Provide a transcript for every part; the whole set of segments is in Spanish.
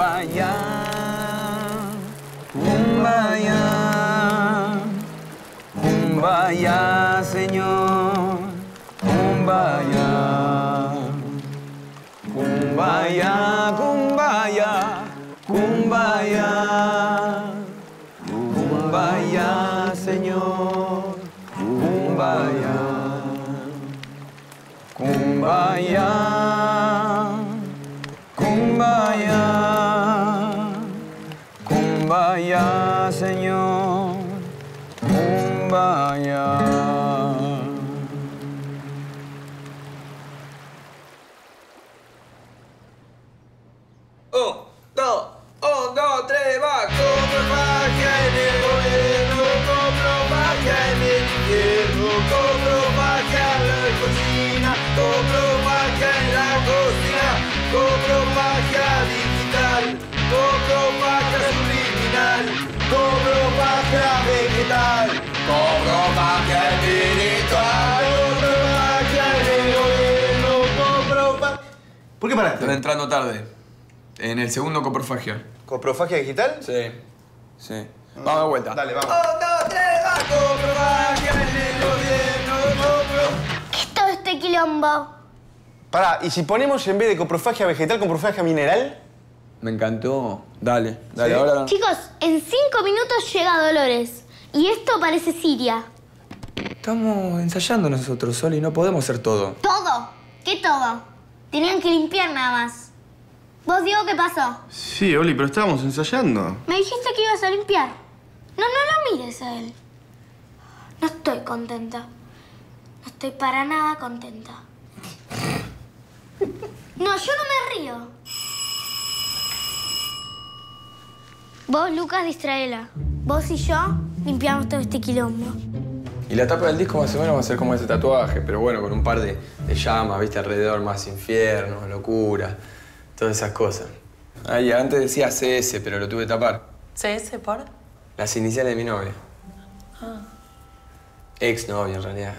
Kumbaya, kumbaya, kumbaya, Señor, kumbaya. Kumbaya, kumbaya, kumbaya. Kumbaya, Señor, kumbaya. Kumbaya, magia vegetal, compro magia espiritual. ¿Por qué paraste? Estaba entrando tarde. En el segundo coprofagio. ¿Coprofagia digital? Sí. Sí. Vamos de vuelta. Dale, vamos. Un, dos, tres, va. ¿Qué es todo este quilombo? Pará, ¿y si ponemos en vez de coprofagia vegetal, coprofagia mineral? Me encantó. Dale, dale, ¿Sí? ahora. Chicos, en cinco minutos llega Dolores. Y esto parece Siria. Estamos ensayando nosotros, Soli, no podemos hacer todo. ¿Todo? ¿Qué todo? Tenían que limpiar nada más. ¿Vos, Diego, qué pasó? Sí, Oli, pero estábamos ensayando. Me dijiste que ibas a limpiar. No, no lo mires a él. No estoy contenta. No estoy para nada contenta. No, yo no me río. Vos, Lucas, distraela. Vos y yo limpiamos todo este quilombo. Y la tapa del disco más o menos va a ser como ese tatuaje, pero bueno, con un par de, de llamas, viste, alrededor, más infierno, locura, todas esas cosas. Ay, antes decía CS, pero lo tuve que tapar. ¿CS por? Las iniciales de mi novia. Ex novia, en realidad.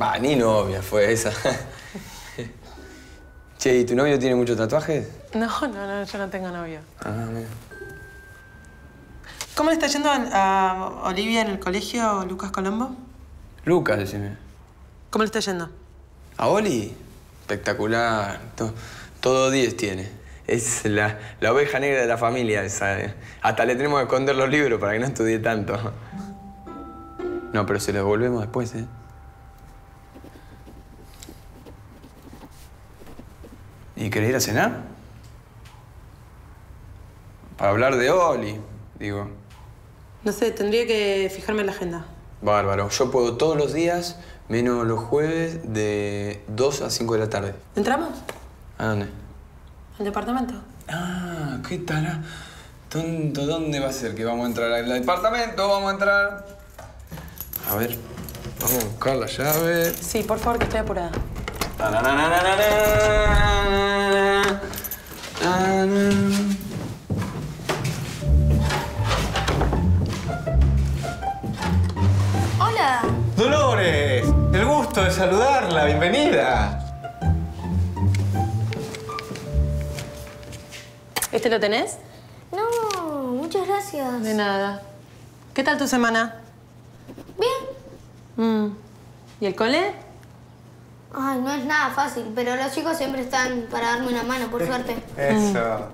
Va, ni novia fue esa. che, ¿y tu novio tiene muchos tatuajes? No, no, no, yo no tengo novio. Ah, mira. ¿Cómo le está yendo a, a Olivia en el colegio, Lucas Colombo? Lucas, decime. ¿Cómo le está yendo? ¿A Oli? Espectacular. To- todo 10 tiene. Es la, la oveja negra de la familia esa. eh. Hasta le tenemos que esconder los libros para que no estudie tanto. No, pero se los devolvemos después, ¿eh? ¿Y querés ir a cenar? Para hablar de Oli, digo. No sé, tendría que fijarme en la agenda. Bárbaro. Yo puedo todos los días, menos los jueves, de 2 a 5 de la tarde. ¿Entramos? ¿A dónde? ¿Al departamento? Ah, ¿qué tal? Tonto, ¿dónde va a ser que vamos a entrar? ¿Al departamento? Vamos a entrar. A ver, vamos a buscar la llave. Sí, por favor, que estoy apurada. De saludarla, bienvenida. ¿Este lo tenés? No, muchas gracias. De nada. ¿Qué tal tu semana? Bien. Mm. ¿Y el cole? Ay, no es nada fácil, pero los chicos siempre están para darme una mano, por suerte. Eso.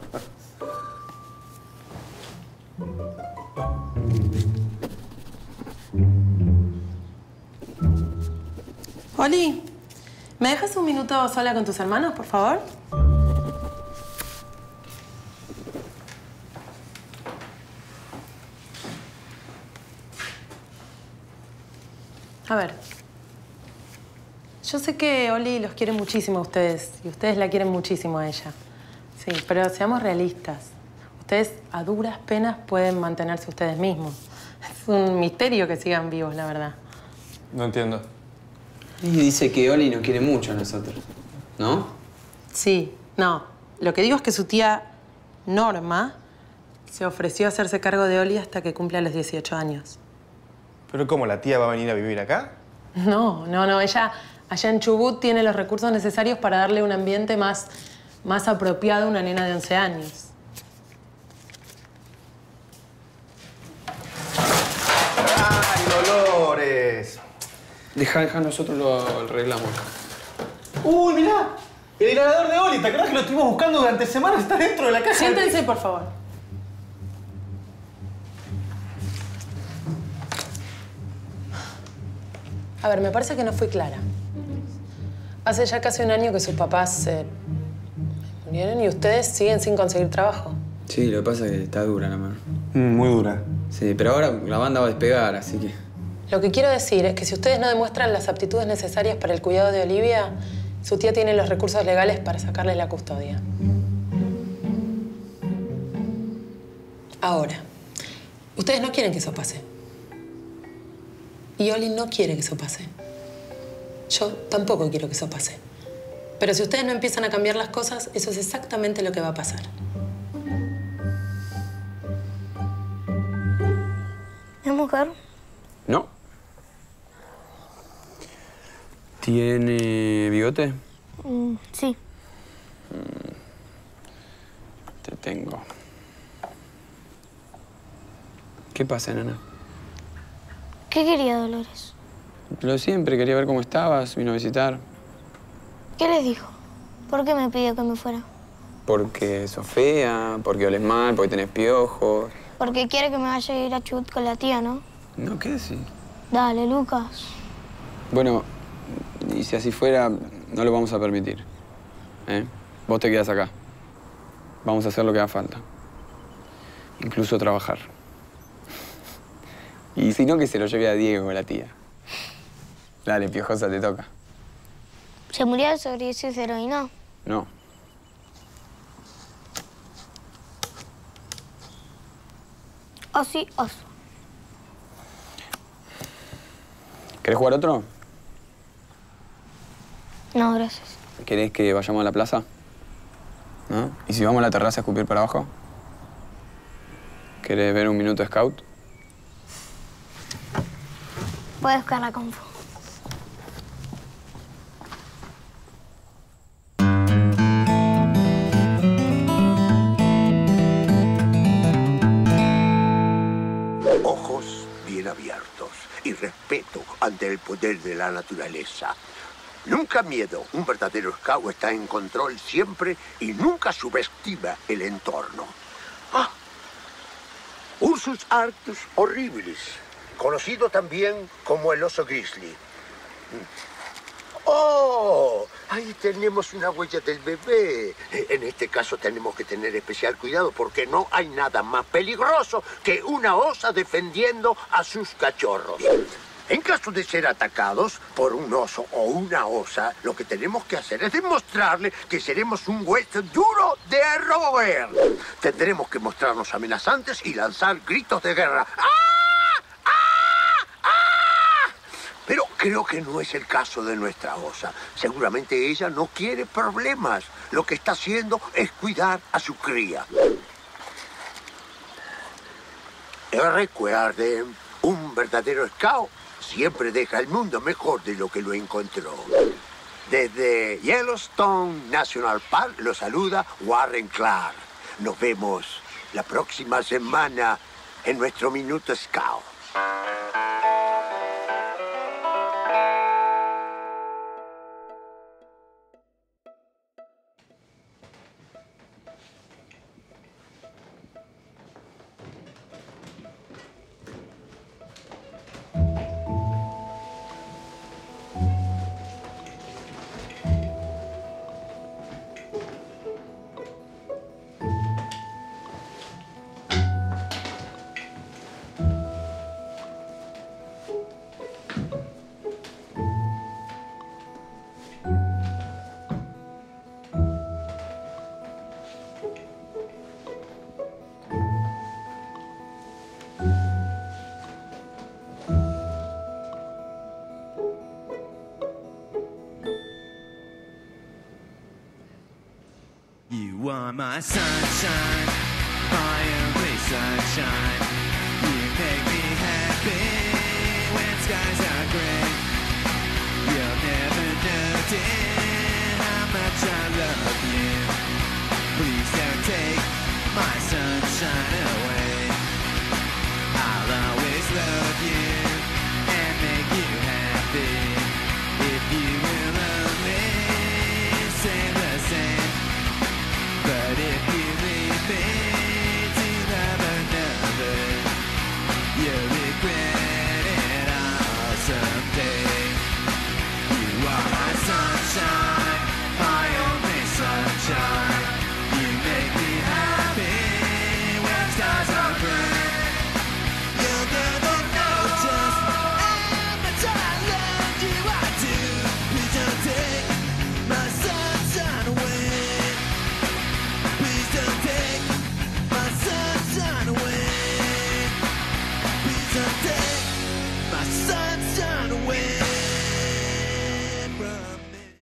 Oli, ¿me dejas un minuto sola con tus hermanos, por favor? A ver. Yo sé que Oli los quiere muchísimo a ustedes y ustedes la quieren muchísimo a ella. Sí, pero seamos realistas. Ustedes a duras penas pueden mantenerse ustedes mismos. Es un misterio que sigan vivos, la verdad. No entiendo. Y dice que Oli nos quiere mucho a nosotros, ¿no? Sí, no. Lo que digo es que su tía Norma se ofreció a hacerse cargo de Oli hasta que cumpla los 18 años. ¿Pero cómo, la tía va a venir a vivir acá? No, no, no. Ella allá en Chubut tiene los recursos necesarios para darle un ambiente más más apropiado a una nena de 11 años. Deja, deja, nosotros lo arreglamos. ¡Uy, mirá! El inhalador de Oli, ¿te acordás que lo estuvimos buscando durante semanas? Está dentro de la casa. Siéntense, por favor. A ver, me parece que no fui clara. Hace ya casi un año que sus papás se murieron y ustedes siguen sin conseguir trabajo. Sí, lo que pasa es que está dura la mano. Mm, muy dura. Sí, pero ahora la banda va a despegar, así que... Lo que quiero decir es que si ustedes no demuestran las aptitudes necesarias para el cuidado de Olivia, su tía tiene los recursos legales para sacarles la custodia. Ahora, ustedes no quieren que eso pase. Y Oli no quiere que eso pase. Yo tampoco quiero que eso pase. Pero si ustedes no empiezan a cambiar las cosas, eso es exactamente lo que va a pasar. ¿Es mujer? ¿Tiene bigote? Mm, sí. Te tengo. ¿Qué pasa, nana? ¿Qué quería Dolores? Lo siempre, quería ver cómo estabas, vino a visitar. ¿Qué les dijo? ¿Por qué me pidió que me fuera? Porque sos fea, porque oles mal, porque tenés piojos. Porque quiere que me vaya a ir a Chubut con la tía, ¿no? No, ¿qué decís? Dale, Lucas. Bueno, y si así fuera, no lo vamos a permitir. ¿Eh? Vos te quedas acá. Vamos a hacer lo que haga falta. Incluso trabajar. Y si no, que se lo lleve a Diego, la tía. Dale, piojosa, te toca. ¿Se murió de sobredosis de heroína? No. O sí, o sí. ¿Querés jugar otro? No, gracias. ¿Querés que vayamos a la plaza? ¿No? ¿Y si vamos a la terraza a escupir para abajo? ¿Querés ver un minuto de scout? Voy a buscar la confu. ojos bien abiertos y respeto ante el poder de la naturaleza. Nunca miedo, un verdadero scout está en control siempre y nunca subestima el entorno. Ah, Ursus arctus horribilis, conocido también como el oso grizzly. ¡Oh! Ahí tenemos una huella del bebé. En este caso tenemos que tener especial cuidado porque no hay nada más peligroso que una osa defendiendo a sus cachorros. En caso de ser atacados por un oso o una osa, lo que tenemos que hacer es demostrarle que seremos un hueso duro de roer. Tendremos que mostrarnos amenazantes y lanzar gritos de guerra. ¡Ah! Pero creo que no es el caso de nuestra osa. Seguramente ella no quiere problemas. Lo que está haciendo es cuidar a su cría. Recuerden, un verdadero scout siempre deja el mundo mejor de lo que lo encontró. Desde Yellowstone National Park lo saluda Warren Clark. Nos vemos la próxima semana en nuestro Minuto Scout. my sunshine. I am the sunshine.